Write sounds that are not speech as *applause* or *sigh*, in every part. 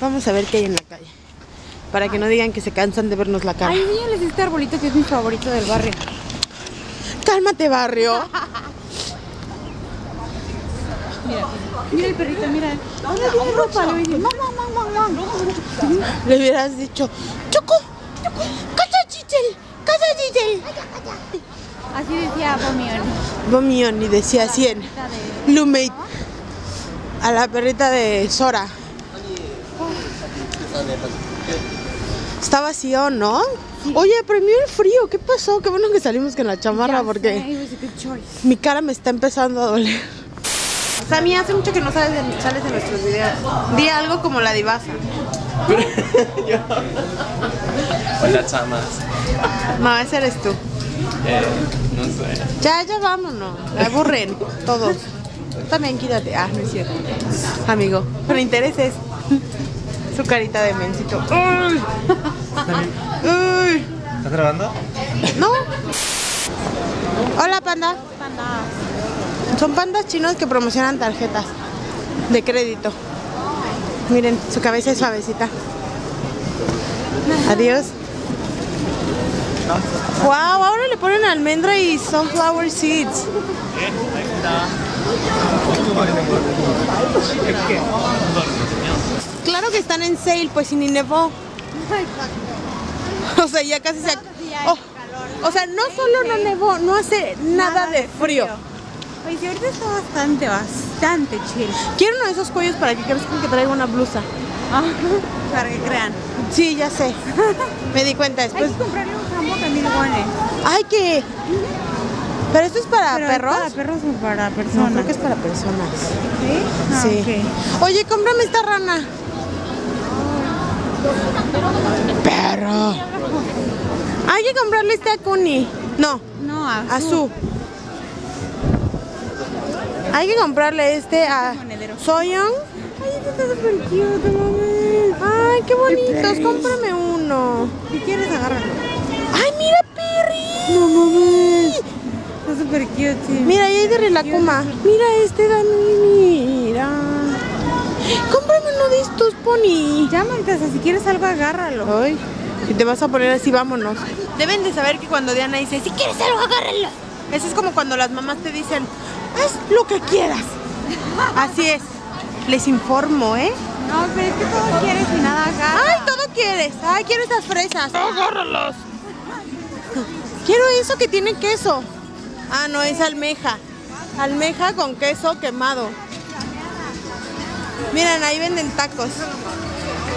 Vamos a ver qué hay en la calle. Para que no digan que se cansan de vernos la cara. Ay, enséñales este arbolito que es mi favorito del barrio. Cálmate, barrio. Mira el perrito, mira. ¿Dónde tiene ropa? Le mamá, mamá, mamá. Le hubieras dicho, Choco, Choco, calla, Chichel, calla, Chichel. Así decía. Bomión y decía 100. Lumate. A la perrita de Sora. Está vacío, ¿no? Oye, premió el frío. ¿Qué pasó? Qué bueno que salimos con la chamarra porque mi cara me está empezando a doler. Sammy, hace mucho que no sales en nuestros videos. Di algo como la divasa. *laughs* Hola, chamas. No, ese eres tú. Eh, no sé. Ya, ya vámonos. Me aburren todos. *laughs* También quítate. Ah, no es cierto. Amigo, con intereses. Su carita de mencito. ¡Uy! ¡Uy! ¿Estás grabando? No. Hola, panda. Son pandas chinos que promocionan tarjetas de crédito. Miren, su cabeza es suavecita. Adiós. Wow, ahora le ponen almendra y sunflower seeds. Claro que están en sale, pues si ni nevó. *laughs* O sea, ya casi se... Oh, o sea, no solo no nevó, no hace nada de frío. Oye, sí, ahorita está bastante, bastante chill. Quiero uno de esos cuellos para que crezcan que traigo una blusa. Ah, *laughs* Para que crean. Sí, ya sé. *laughs* Me di cuenta Hay después. que comprarle un jambo también iguales. Ay, que. ¿Pero esto es para Pero ¿es perros? ¿Para perros o para No, personas? creo que es para personas. ¿Sí? Ah, sí. Oye, cómprame esta rana. Perro. Hay que comprarle este a Kuni. No, No, a, a Su. Hay que comprarle este a. Soyeon. Ay, este está súper cute, mami. Ay, qué bonitos. Cómprame uno. Si quieres, agárralo. Mira, ahí hay de Rilacuma. Mira este, Dani, mira. Cómprame uno de estos, Pony. Ya, Marta, si quieres algo, agárralo. Ay, si te vas a poner así, vámonos. Deben de saber que cuando Diana dice, si quieres algo, agárralo. Eso es como cuando las mamás te dicen, haz lo que quieras. Así es. Les informo, ¿eh? No, pero es que todo quieres y nada agarra. Ay, todo quieres. Ay, quiero esas fresas. Agárralas. Quiero eso que tiene queso. Ah, no, es almeja. Almeja con queso quemado. Miren, ahí venden tacos.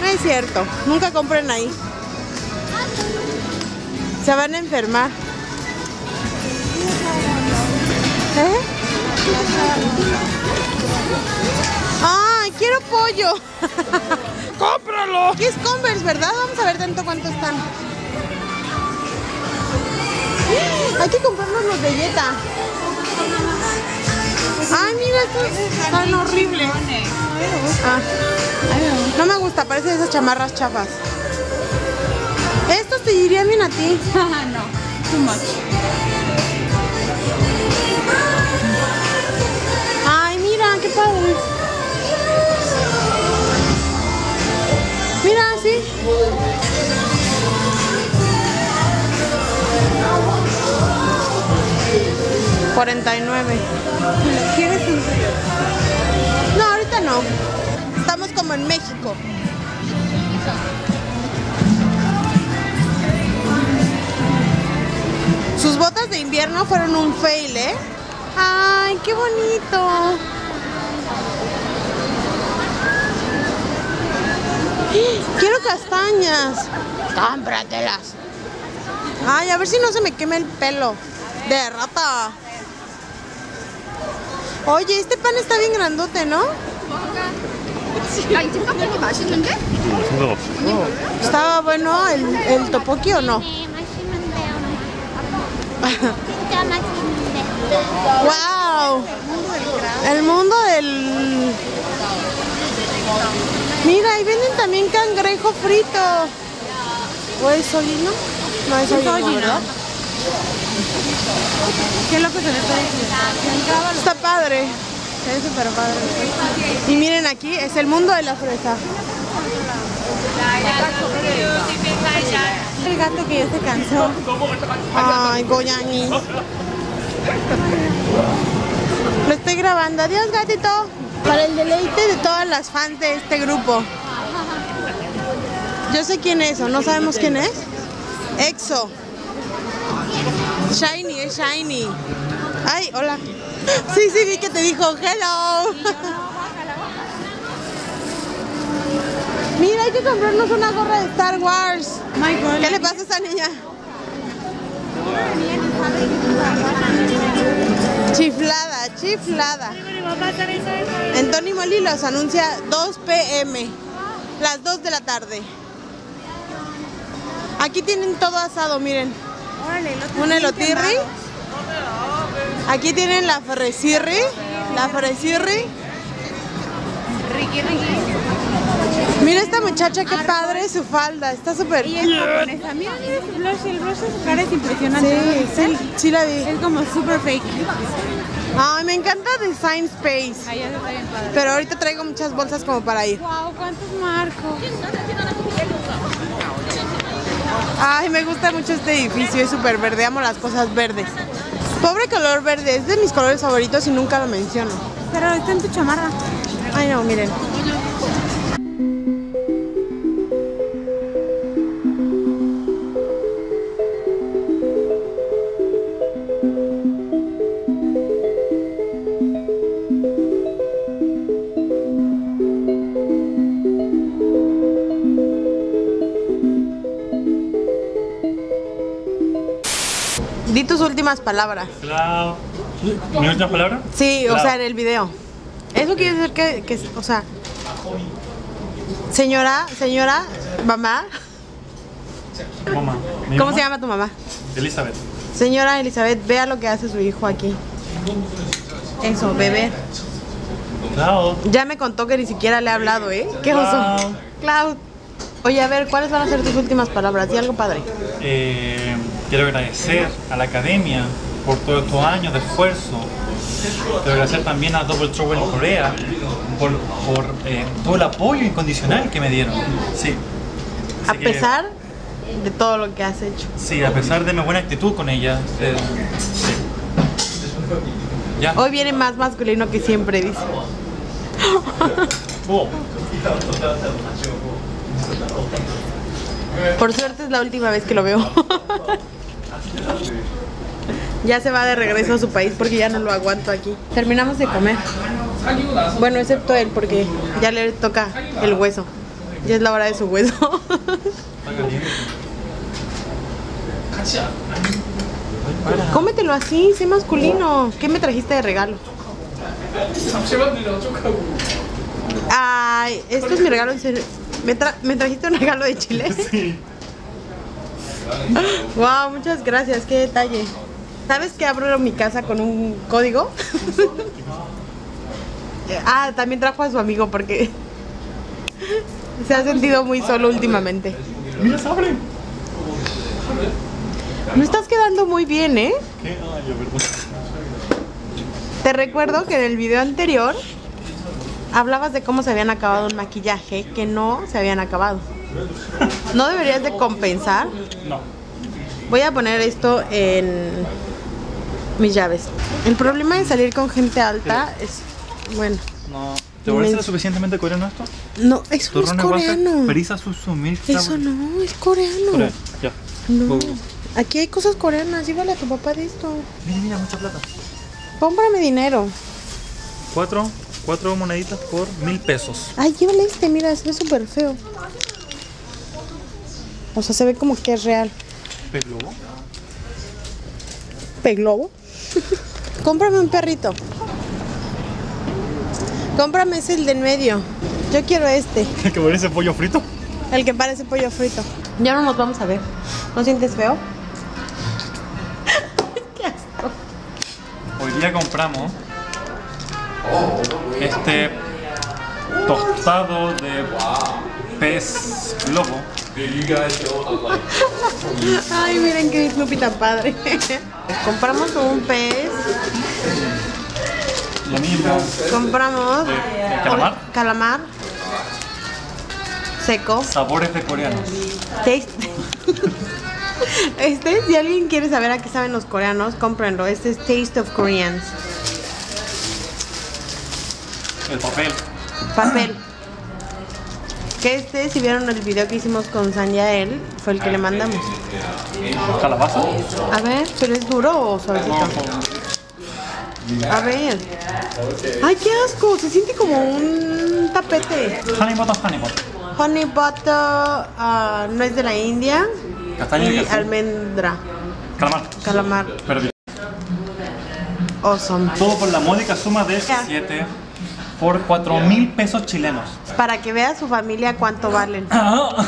No es cierto. Nunca compren ahí. Se van a enfermar. ¿Eh? ¡Ay, quiero pollo! *laughs* ¡Cómpralo! Aquí es Converse, ¿verdad? Vamos a ver dentro cuánto están. Hay que comprarnos los de Jetta. Ay, mira, estos horribles. Ah, no me gusta, parece de esas chamarras chafas. Estos te irían bien a ti. *laughs* no, too much. 49. ¿Quieres un... No, ahorita no. Estamos como en México. Sus botas de invierno fueron un fail, ¿eh? ¡Ay, qué bonito! Quiero castañas. Cómpratelas. Ay, a ver si no se me quema el pelo. De rata. Oye, este pan está bien grandote, ¿no? 야, 이 집 깜짝이 맛있는데? 생각 없이. ¿Estaba bueno el, el topoki o no? 네, 맛있는데요. 진짜 맛있는데. ¡Wow! El mundo del... Mira, ahí venden también cangrejo frito. ¿O es solino? No es solino, solino. ¿verdad? ¿Qué es lo que se le está padre. Se ve súper padre. Y miren aquí, es el mundo de la fresa. El gato que ya se cansó. Ay, Goyani. Lo estoy grabando. Adiós, gatito. Para el deleite de todas las fans de este grupo. Yo sé quién es o no sabemos quién es. EXO. Shiny, es Shiny. Ay, hola. Sí, sí, vi que te dijo hello. Mira, hay que comprarnos una gorra de Star Wars. ¿Qué le pasa a esa niña? Chiflada, chiflada. En Tony Moli los anuncia 2 pm, las 2 de la tarde. Aquí tienen todo asado, miren. Un elotirri. Aquí tienen la ferrecirri, la ferrecirri. Ricky, Ricky. Mira esta muchacha, qué padre su falda, está súper... Y es japonesa. Mira, mira su blush. El blush de su cara es impresionante. Sí, sí, sí la vi. Es como super fake. Ay, me encanta Design Space. Ahí está bien padre. Pero ahorita traigo muchas bolsas como para ir. Wow, cuántos marcos. Ay, me gusta mucho este edificio, es súper verde, amo las cosas verdes. Pobre color verde, es de mis colores favoritos y nunca lo menciono. Pero está en tu chamarra. Ay, no, miren. Di tus últimas palabras. Claro. ¿Mi última palabra? Sí, o sea, en el video. Eso quiere decir que, que, o sea, señora, señora, mamá, Mamá. ¿Mi ¿cómo mamá? se llama tu mamá? Elizabeth. Señora Elizabeth, vea lo que hace su hijo aquí. Eso, bebé. Claro. Ya me contó que ni siquiera le ha hablado, ¿eh? ¿Qué oso? Cloud. Oye, a ver, ¿cuáles van a ser tus últimas palabras? Di algo padre. Eh, quiero agradecer a la academia por todos estos años de esfuerzo. Quiero agradecer también a Double Trouble Corea por, por, eh, todo el apoyo incondicional que me dieron. Sí. A que- pesar de todo lo que has hecho. Sí, a pesar de mi buena actitud con ella. eh, sí. Ya. Hoy viene más masculino que siempre, dice. *laughs* Por suerte es la última vez que lo veo. *laughs* ya se va de regreso a su país porque ya no lo aguanto aquí. Terminamos de comer. Bueno, excepto él porque ya le toca el hueso. Ya es la hora de su hueso. *laughs* Cómetelo así, sé masculino. ¿Qué me trajiste de regalo? Ay, esto es mi regalo en. ¿Me, tra- ¿Me trajiste un regalo de Chile? *laughs* Sí. Wow, muchas gracias, qué detalle. ¿Sabes que abro mi casa con un código? *laughs* ah, también trajo a su amigo porque *laughs* se ha sentido muy solo últimamente. Mira, se abre. Me estás quedando muy bien, ¿eh? Te recuerdo que en el video anterior hablabas de cómo se habían acabado un maquillaje que no se habían acabado. ¿No deberías de compensar? No. Voy a poner esto en mis llaves. El problema de salir con gente alta es, bueno, No. ¿Te parece lo suficientemente coreano esto? no, eso no es coreano. Perisa Susu Milk Eso no, es coreano. Corea, Ya. No, aquí hay cosas coreanas. Llévale a tu papá de esto. Mira, mira, mucha plata. Cómprame dinero. Cuatro, cuatro moneditas por mil pesos. Ay, llévale este, mira, se ve súper feo. O sea, se ve como que es real. ¿Pez globo? ¿Peglobo? *laughs* Cómprame un perrito. Cómprame ese el de en medio. Yo quiero este, *laughs* que parece pollo frito. el que parece pollo frito. Ya no nos vamos a ver. ¿No sientes feo? *laughs* Qué asco. Hoy día compramos este tostado de pez globo. Ay, miren qué Snoopy tan padre. Compramos un pez lo mismo. Compramos ¿De- de calamar? calamar seco. Sabores de coreanos. Taste. Este, si alguien quiere saber a qué saben los coreanos, cómprenlo. Este es Taste of Koreans. El papel. Papel. Que este, si vieron el video que hicimos con Sanyael, fue el que le mandamos. Calabaza. A ver, pero es duro o suavecito. A ver. Ay, qué asco. Se siente como un tapete. Honey butter, honey butter. Honey butter, ah, no es de la India. Castaña Y almendra, Calamar. calamar. Pero. Awesome. Todo por la módica suma de 7 por 4 mil pesos chilenos. Para que vea su familia cuánto valen. Ah.